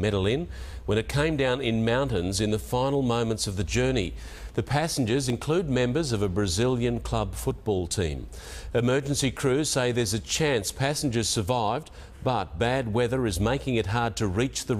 Medellin when it came down in mountains in the final moments of the journey. The passengers include members of a Brazilian club football team. Emergency crews say there's a chance passengers survived, but bad weather is making it hard to reach the